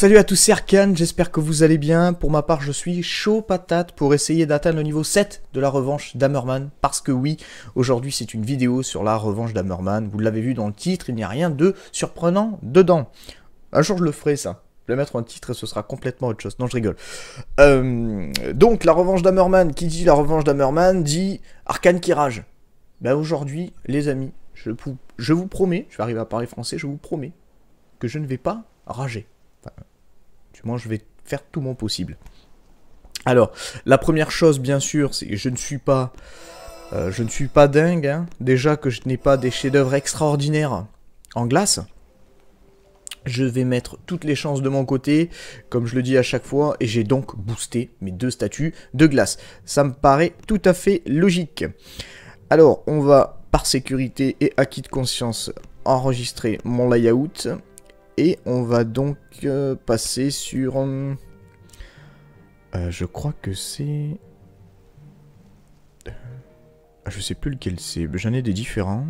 Salut à tous, c'est Arcane, j'espère que vous allez bien. Pour ma part, je suis chaud patate pour essayer d'atteindre le niveau 7 de la revanche d'Hammerman. Parce que oui, aujourd'hui c'est une vidéo sur la revanche d'Hammerman. Vous l'avez vu dans le titre, il n'y a rien de surprenant dedans. Un jour je le ferai ça. Je vais mettre un titre et ce sera complètement autre chose. Non, je rigole. Euh, donc, la revanche d'Hammerman, qui dit la revanche d'Hammerman, dit Arcane qui rage. Ben aujourd'hui, les amis, je vous, promets, je vais arriver à parler français, je vous promets que je ne vais pas rager. Du moins, je vais faire tout mon possible. Alors, la première chose, bien sûr, c'est que je ne suis pas... euh, je ne suis pas dingue, hein. Déjà que je n'ai pas des chefs-d'œuvre extraordinaires en glace. Je vais mettre toutes les chances de mon côté, comme je le dis à chaque fois, et j'ai donc boosté mes deux statuts de glace. Ça me paraît tout à fait logique. Alors, on va, par sécurité et acquis de conscience, enregistrer mon layout. Et on va donc euh, passer sur... euh, euh, je crois que c'est... Je sais plus lequel c'est, j'en ai des différents.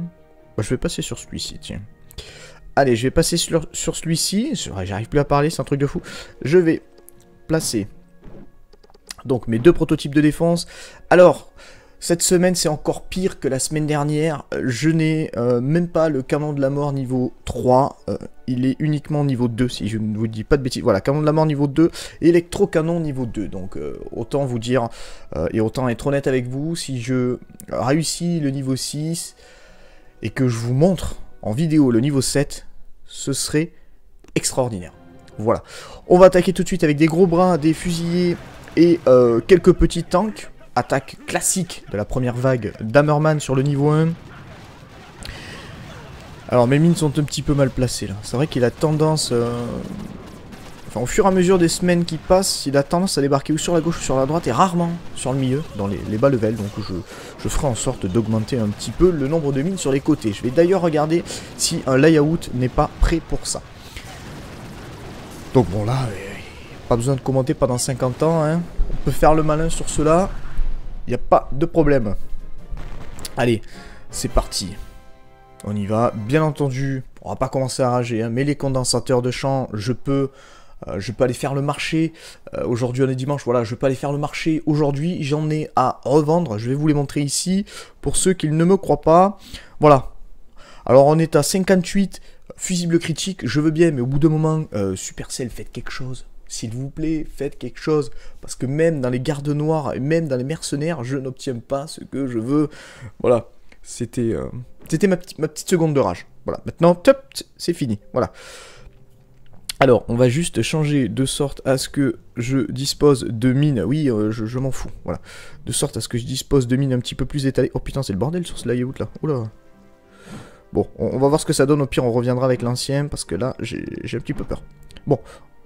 Bah, je vais passer sur celui-ci, tiens. Allez, je vais passer sur, celui-ci. J'arrive plus à parler, c'est un truc de fou. Je vais placer donc mes deux prototypes de défense. Alors, cette semaine, c'est encore pire que la semaine dernière. Je n'ai même pas le canon de la mort niveau 3. Euh, il est uniquement niveau 2, si je ne vous dis pas de bêtises. Voilà, canon de la mort niveau 2, électro-canon niveau 2. Donc, euh, autant vous dire, euh, et autant être honnête avec vous, si je réussis le niveau 6, et que je vous montre en vidéo le niveau 7, ce serait extraordinaire. Voilà. On va attaquer tout de suite avec des gros bras, des fusillés et euh, quelques petits tanks. Attaque classique de la première vague d'Hammerman sur le niveau 1. Alors mes mines sont un petit peu mal placées là. C'est vrai qu'il a tendance... euh, Enfin au fur et à mesure des semaines qui passent, il a tendance à débarquer ou sur la gauche ou sur la droite et rarement sur le milieu, dans les, bas levels. Donc je, je ferai en sorte d'augmenter un petit peu le nombre de mines sur les côtés. Je vais d'ailleurs regarder si un layout n'est pas prêt pour ça. Donc bon là, euh, pas besoin de commenter pendant 50 ans. Hein. On peut faire le malin sur cela. Il n'y a pas de problème. Allez, c'est parti. On y va. Bien entendu, on va pas commencer à rager, hein, mais les condensateurs de champ, je peux... euh, je peux aller faire le marché. Euh, Aujourd'hui, on est dimanche. Voilà, je peux aller faire le marché. Aujourd'hui, j'en ai à revendre. Je vais vous les montrer ici. Pour ceux qui ne me croient pas. Voilà. Alors, on est à 58 fusibles critiques. Je veux bien, mais au bout d'un moment, euh, Supercell, faites quelque chose. S'il vous plaît, faites quelque chose. Parce que même dans les gardes noirs et même dans les mercenaires, je n'obtiens pas ce que je veux. Voilà. C'était c'était ma, petite- seconde de rage. Voilà. Maintenant, top, c'est fini. Voilà. Alors, on va juste changer de sorte à ce que je dispose de mines. Oui, euh, je, m'en fous. Voilà. De sorte à ce que je dispose de mines un petit peu plus étalées. Oh putain, c'est le bordel sur ce layout là. Oula. Bon, on, va voir ce que ça donne. Au pire, on reviendra avec l'ancien parce que là, j'ai j'ai un petit peu peur. Bon,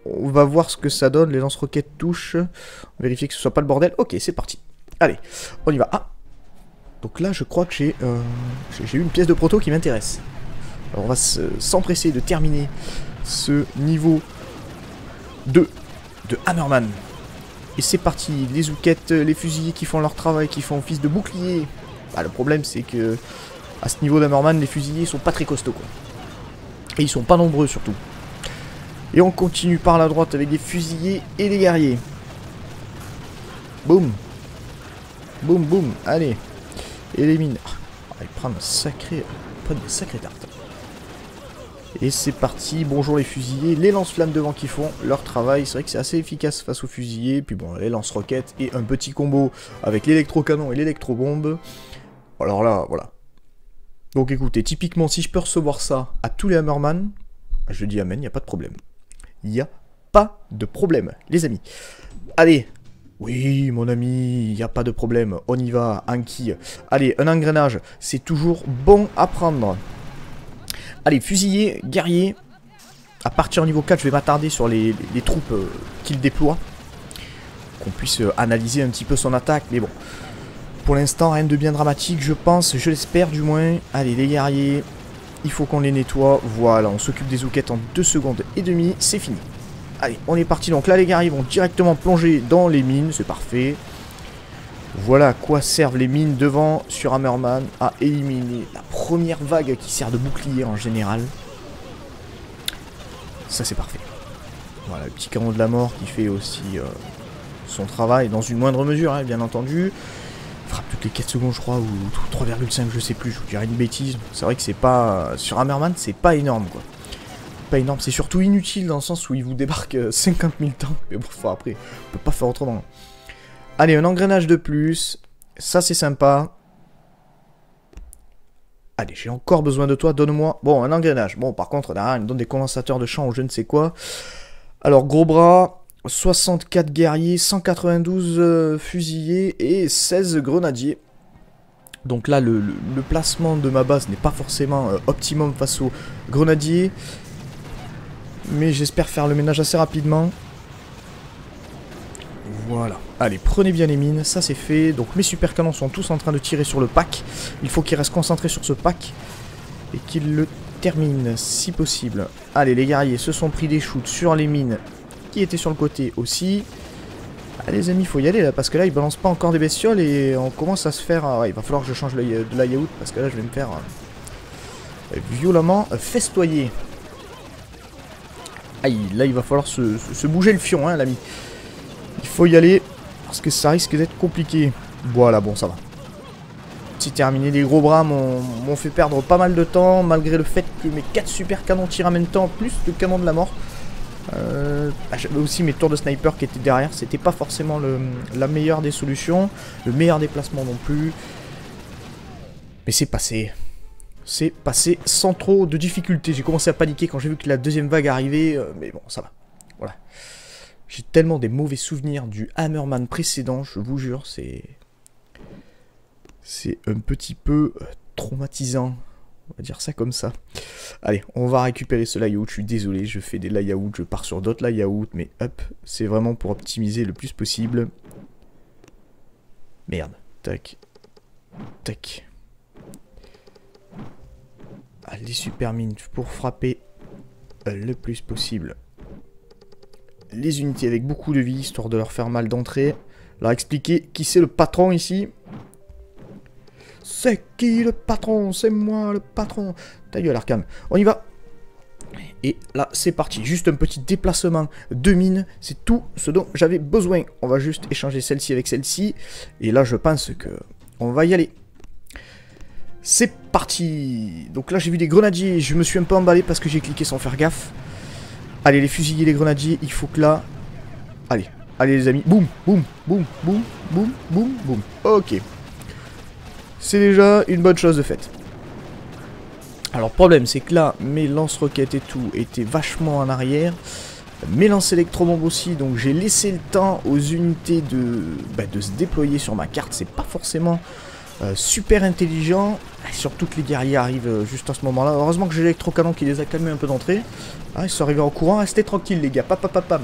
on va voir ce que ça donne. Les lance-roquettes touchent. Vérifier que ce soit pas le bordel. Ok, c'est parti. Allez, on y va. Ah Donc là, je crois que j'ai une pièce de proto qui m'intéresse. Alors, on va se- s'empresser de terminer ce niveau 2 de Hammerman. Et c'est parti, les zoukettes, les fusiliers qui font leur travail, qui font office de bouclier. Bah, le problème, c'est que à ce niveau d'Hammerman, les fusiliers sont pas très costauds. Et ils sont pas nombreux, surtout. Et on continue par la droite avec des fusiliers et des guerriers. Boum. Boum, boum. Allez. Et les mines. Ah, ils prennent un sacré... ils prennent des sacrées tartes. Et c'est parti, bonjour les fusiliers, les lance-flammes devant qui font leur travail, c'est vrai que c'est assez efficace face aux fusiliers, puis bon, les lance-roquettes et un petit combo avec l'électro-canon et l'électro-bombe. Alors là, voilà. Donc écoutez, typiquement, si je peux recevoir ça à tous les Hammerman, je dis amen, il a pas de problème. Il n'y a pas de problème, les amis. Allez oui, mon ami, il n'y a pas de problème, on y va, Anki. Allez, un engrenage, c'est toujours bon à prendre. Allez, fusilier, guerrier. À partir du niveau 4, je vais m'attarder sur les troupes euh, qu'il déploie. Qu'on puisse euh, analyser un petit peu son attaque. Mais bon, pour l'instant, rien de bien dramatique, je pense. Je l'espère du moins. Allez, les guerriers. Il faut qu'on les nettoie. Voilà, on s'occupe des ouquettes en 2 secondes et demie. C'est fini. Allez, on est parti. Donc là, les guerriers vont directement plonger dans les mines. C'est parfait. Voilà à quoi servent les mines devant sur Hammerman à éliminer la première vague qui sert de bouclier en général. Ça c'est parfait. Voilà, le petit canon de la mort qui fait aussi euh, son travail, dans une moindre mesure, hein, bien entendu. Frappe toutes les 4 secondes, je crois, ou 3,5, je sais plus, je vous dirais une bêtise. C'est vrai que c'est pas... Sur Hammerman, c'est pas énorme, quoi. Énorme, c'est surtout inutile dans le sens où il vous débarque 50 000 tanks. Mais bon, après, on peut pas faire autrement. Allez, un engrenage de plus. Ça, c'est sympa. Allez, j'ai encore besoin de toi, donne-moi... Bon, un engrenage. Bon, par contre, derrière, il me donne des condensateurs de champ ou je ne sais quoi. Alors, gros bras, 64 guerriers, 192 euh, fusiliers et 16 grenadiers. Donc là, le, placement de ma base n'est pas forcément euh, optimum face aux grenadiers. Mais j'espère faire le ménage assez rapidement. Voilà. Allez, prenez bien les mines, ça c'est fait. Donc mes super canons sont tous en train de tirer sur le pack. Il faut qu'ils restent concentrés sur ce pack. Et qu'ils le terminent, si possible. Allez, les guerriers se sont pris des shoots sur les mines qui étaient sur le côté aussi. Allez les amis, il faut y aller là, parce que là ils balancent pas encore des bestioles et on commence à se faire... Ouais, il va falloir que je change de layout, parce que là je vais me faire euh, violemment festoyer. Aïe, là il va falloir se, bouger le fion, hein l'ami. Il faut y aller, parce que ça risque d'être compliqué. Voilà, bon, ça va. C'est terminé, les gros bras m'ont fait perdre pas mal de temps, malgré le fait que mes 4 super canons tirent en même temps, plus le canon de la mort. Euh, ah, J'avais aussi mes tours de sniper qui étaient derrière, c'était pas forcément la meilleure des solutions, le meilleur déplacement non plus. Mais c'est passé. C'est passé sans trop de difficultés. J'ai commencé à paniquer quand j'ai vu que la deuxième vague arrivait, euh, mais bon, ça va. Voilà. J'ai tellement des mauvais souvenirs du Hammerman précédent, je vous jure, c'est... C'est un petit peu euh, traumatisant. On va dire ça comme ça. Allez, on va récupérer ce layout. Je suis désolé, je fais des layouts, je pars sur d'autres layouts, mais hop, c'est vraiment pour optimiser le plus possible. Merde. Tac. Tac. Allez, super mines pour frapper euh, le plus possible les unités avec beaucoup de vie, histoire de leur faire mal d'entrée. Leur expliquer qui c'est le patron ici. C'est qui le patron? C'est moi le patron. Ta gueule, Arkham. On y va. Et là, c'est parti. Juste un petit déplacement de mine. C'est tout ce dont j'avais besoin. On va juste échanger celle-ci avec celle-ci. Et là, je pense que on va y aller. C'est parti Donc là, j'ai vu des grenadiers. Je me suis un peu emballé parce que j'ai cliqué sans faire gaffe. Allez, les fusiliers, les grenadiers, il faut que là... Allez, allez les amis. Boum, boum, boum, boum, boum, boum, boum. Ok. C'est déjà une bonne chose de faite. Alors, problème, c'est que là, mes lance-roquettes et tout étaient vachement en arrière. Mes lance-électrobombes aussi, donc j'ai laissé le temps aux unités de, bah, de se déployer sur ma carte. C'est pas forcément euh, super intelligent. Surtout que les guerriers arrivent euh, juste à ce moment-là. Heureusement que j'ai l'électrocanon qui les a calmés un peu d'entrée. Ah, ils sont arrivés en courant. Restez tranquilles, les gars. Papapapam.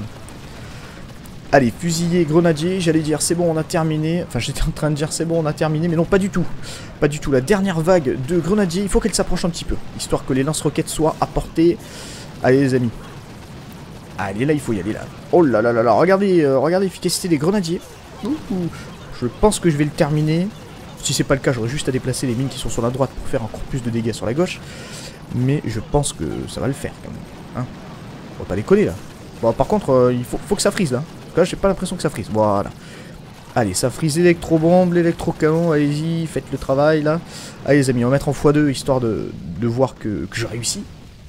Allez, fusilier, grenadier. J'allais dire, c'est bon, on a terminé. Enfin, j'étais en train de dire, c'est bon, on a terminé. Mais non, pas du tout. Pas du tout. La dernière vague de grenadiers, il faut qu'elle s'approche un petit peu. Histoire que les lance-roquettes soient à portée. Allez, les amis. Allez, là, il faut y aller, là. Oh là là là là. Regardez, euh, regardez l'efficacité des grenadiers. Je pense que je vais le terminer. Si c'est pas le cas, j'aurais juste à déplacer les mines qui sont sur la droite pour faire encore plus de dégâts sur la gauche. Mais je pense que ça va le faire quand même. Hein On va pas déconner là. Bon, par contre, euh, il faut, que ça frise là. Là, j'ai pas l'impression que ça frise. Voilà. Allez, ça frise l'électro-bombe, l'électro-canon. Allez-y, faites le travail là. Allez, les amis, on va mettre en x2 histoire de, de voir que, que je réussis.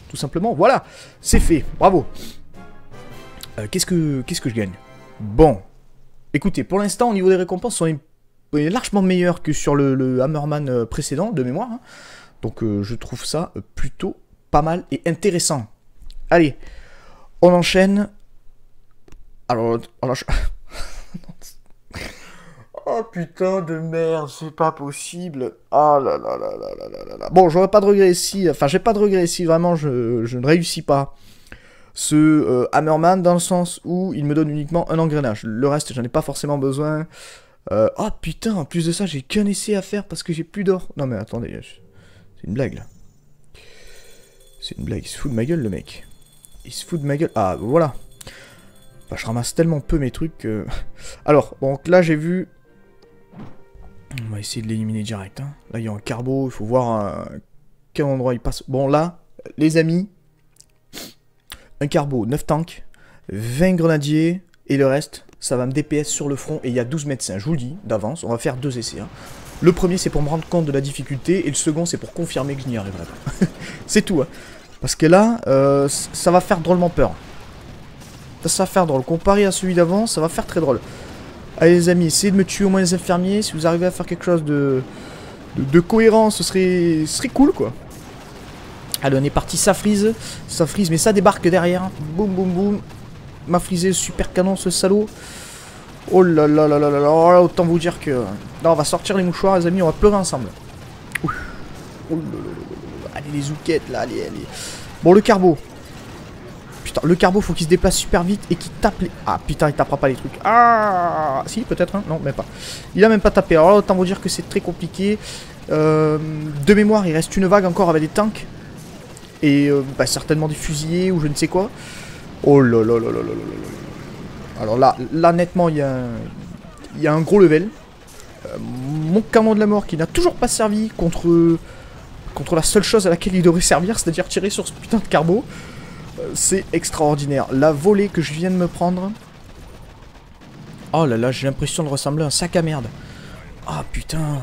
Tout simplement. Voilà, c'est fait. Bravo. Euh, qu'est-ce que qu'est-ce que je gagne? Bon. Écoutez, pour l'instant, au niveau des récompenses, on est est largement meilleur que sur le, Hammerman euh, précédent, de mémoire. Hein. Donc euh, je trouve ça plutôt pas mal et intéressant. Allez, on enchaîne. Alors, oh putain de merde, c'est pas possible. Ah là là là là là là. Bon, j'aurais pas de regret si, enfin j'ai pas de regret si vraiment je, ne réussis pas ce euh, Hammerman dans le sens où il me donne uniquement un engrenage. Le reste, j'en ai pas forcément besoin. Euh, oh putain, en plus de ça, j'ai qu'un essai à faire parce que j'ai plus d'or. Non mais attendez, c'est une blague là. C'est une blague, il se fout de ma gueule le mec. Il se fout de ma gueule. Ah, voilà. Enfin, je ramasse tellement peu mes trucs que... Alors, donc là j'ai vu... On va essayer de l'éliminer direct. Hein. Là il y a un carbo, il faut voir quel endroit il passe. Bon là, les amis, un carbo, 9 tanks, 20 grenadiers, et le reste, ça va me DPS sur le front, et il y a 12 médecins, je vous le dis, d'avance, on va faire deux essais. Hein. Le premier, c'est pour me rendre compte de la difficulté, et le second, c'est pour confirmer que je n'y arriverai pas. c'est tout, hein. Parce que là, euh, ça va faire drôlement peur. Ça va faire drôle. Comparé à celui d'avant, ça va faire très drôle. Allez les amis, essayez de me tuer au moins les infirmiers. Si vous arrivez à faire quelque chose de, de, cohérent, ce serait, ce serait cool, quoi. Allez, on est parti, ça frise. Ça frise, mais ça débarque derrière. Boum, boum, boum. M'a frisé super canon, ce salaud. Oh là là là là là là, autant vous dire que... Là, on va sortir les mouchoirs, les amis, on va pleurer ensemble. Oh là là là Allez, les zouquettes, là, allez, allez. Bon, le carbo. Putain, le carbo, faut qu'il se déplace super vite et qu'il tape les... Ah, putain, il tapera pas les trucs. Ah Si, peut-être, hein Non, même pas. Il a même pas tapé. Alors là, autant vous dire que c'est très compliqué. Euh, de mémoire, il reste une vague encore avec des tanks. Et euh, bah, certainement des fusillés ou je ne sais quoi. Oh là là là là là là Alors là, là nettement, il y, a un... gros level. Euh, mon canon de la mort qui n'a toujours pas servi contre contre la seule chose à laquelle il devrait servir, c'est-à-dire tirer sur ce putain de carbo. Euh, c'est extraordinaire. La volée que je viens de me prendre... Oh là là, j'ai l'impression de ressembler à un sac à merde. Ah putain.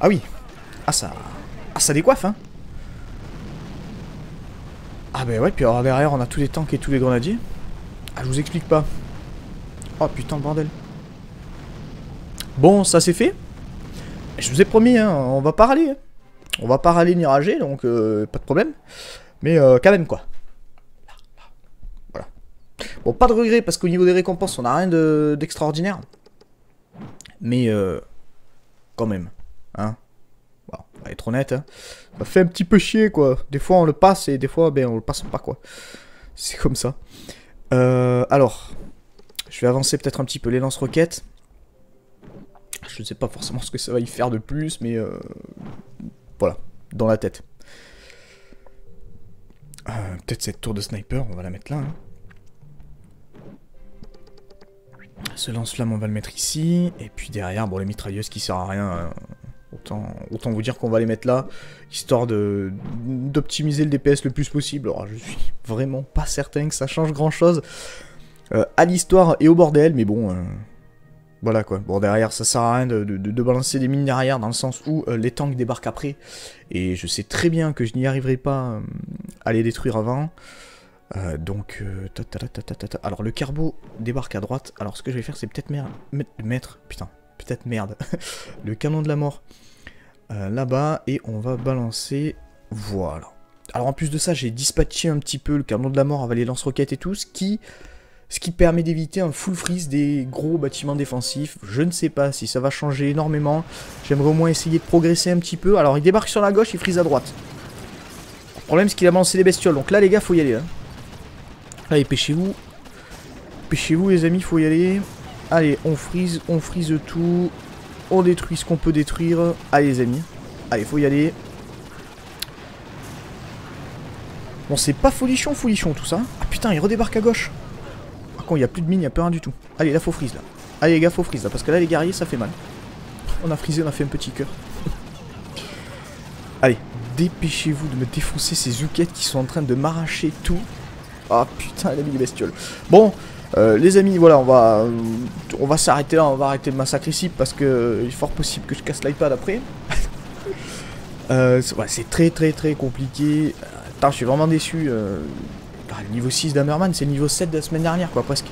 Ah oui. Ah ça... Ah ça décoiffe, hein. Ah ben ouais, puis derrière on a tous les tanks et tous les grenadiers. Ah je vous explique pas. Oh putain bordel. Bon, ça c'est fait. Je vous ai promis, hein, on va pas râler. Hein. On va pas râler ni rager, donc euh, pas de problème. Mais euh, quand même, quoi. Voilà. Bon, pas de regret, parce qu'au niveau des récompenses, on a rien d'extraordinaire. Mais, euh, quand même. Hein on va être honnête, hein. Ça fait un petit peu chier, quoi. Des fois, on le passe, et des fois, ben, on le passe pas, quoi. C'est comme ça. alors, je vais avancer peut-être un petit peu les lance-roquettes. Je ne sais pas forcément ce que ça va y faire de plus, mais voilà, dans la tête. Euh, peut-être cette tour de sniper, on va la mettre là. Hein. Ce lance-flamme, on va le mettre ici. Et puis derrière, bon, les mitrailleuses qui sert à rien. Hein. Autant, vous dire qu'on va les mettre là, histoire d'optimiser le DPS le plus possible. Alors, je suis vraiment pas certain que ça change grand-chose euh, à l'histoire et au bordel, mais bon, euh, voilà quoi. Bon, derrière, ça sert à rien de, balancer des mines derrière, dans le sens où euh, les tanks débarquent après. Et je sais très bien que je n'y arriverai pas à les détruire avant. Donc, alors le carbo débarque à droite. Alors ce que je vais faire, c'est peut-être mettre, putain, peut-être merde, le canon de la mort là-bas. Et on va balancer, voilà. Alors en plus de ça, j'ai dispatché un petit peu le canon de la mort avec les lance-roquettes et tout, ce qui permet d'éviter un full freeze des gros bâtiments défensifs. Je ne sais pas si ça va changer énormément. J'aimerais au moins essayer de progresser un petit peu. Alors il débarque sur la gauche, il freeze à droite. Le problème c'est qu'il a balancé les bestioles. Donc là les gars, faut y aller. Hein. Allez, pêchez-vous. Pêchez-vous les amis, faut y aller. Allez, on freeze, on freeze tout. On détruit ce qu'on peut détruire. Allez les amis. Allez, faut y aller. Bon, c'est pas folichon, folichon tout ça. Ah putain, il redébarque à gauche il n'y a plus de mine, il n'y a plus rien du tout. Allez, là, faut freeze, là. Allez, les gars, faut freeze, là. Parce que là, les guerriers, ça fait mal. On a frisé, on a fait un petit cœur. Allez, dépêchez-vous de me défoncer ces zoukettes qui sont en train de m'arracher tout. Ah, putain, elle a mis les bestioles. Bon, euh, les amis, voilà, on va, on va s'arrêter là, on va arrêter le massacre ici parce que il est fort possible que je casse l'iPad après. euh, c'est très très très compliqué. Attends, je suis vraiment déçu. Euh, le niveau 6 d'Hammerman, c'est le niveau 7 de la semaine dernière, quoi, presque.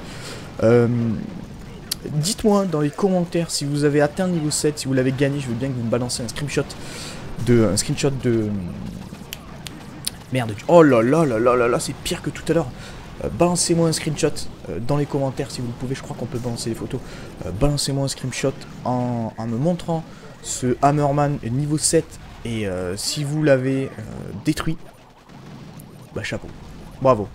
Dites-moi dans les commentaires si vous avez atteint le niveau 7, si vous l'avez gagné, je veux bien que vous me balancez un screenshot de... Un screenshot de... Merde, oh là là là là là là, c'est pire que tout à l'heure. Euh, balancez-moi un screenshot euh, dans les commentaires si vous le pouvez, je crois qu'on peut balancer les photos. balancez-moi un screenshot en, me montrant ce Hammerman niveau 7 et si vous l'avez détruit, bah chapeau. Bravo.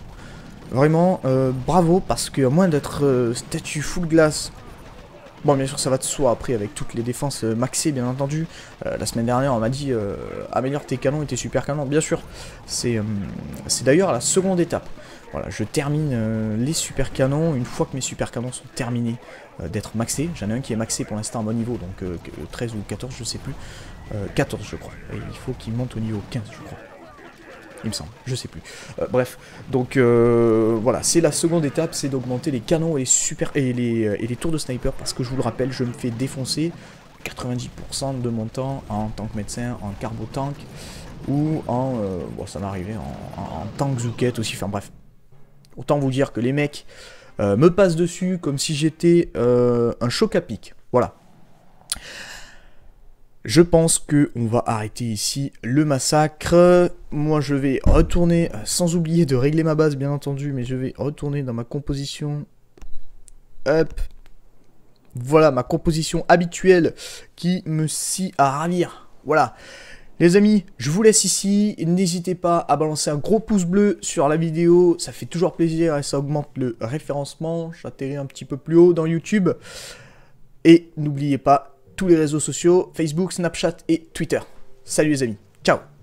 Vraiment, euh, bravo, parce que à moins d'être euh, statue full glace, bon bien sûr ça va de soi après avec toutes les défenses euh, maxées bien entendu, la semaine dernière on m'a dit améliore tes canons et tes super canons, bien sûr, c'est d'ailleurs la seconde étape. Voilà, je termine les super canons, une fois que mes super canons sont terminés d'être maxés, j'en ai un qui est maxé pour l'instant à bon niveau, donc 13 ou 14 je sais plus, 14 je crois, il faut qu'il monte au niveau 15 je crois. il me semble, je sais plus. Euh, bref, donc euh, voilà, c'est la seconde étape, c'est d'augmenter les canons et les, et, les, tours de sniper, parce que je vous le rappelle, je me fais défoncer 90% de mon temps en tant que médecin, en carbo-tank, ou en... bon, ça arrivé en, en, tank zoukette aussi, enfin bref. Autant vous dire que les mecs me passent dessus comme si j'étais un choc à pic. Voilà. Je pense que on va arrêter ici le massacre. Moi, je vais retourner, euh, sans oublier de régler ma base, bien entendu, mais je vais retourner dans ma composition. Hop. Voilà, ma composition habituelle qui me scie à ravir. Voilà. Les amis, je vous laisse ici. N'hésitez pas à balancer un gros pouce bleu sur la vidéo. Ça fait toujours plaisir et ça augmente le référencement. J'atterris un petit peu plus haut dans YouTube. Et n'oubliez pas, tous les réseaux sociaux, Facebook, Snapchat et Twitter. Salut les amis, ciao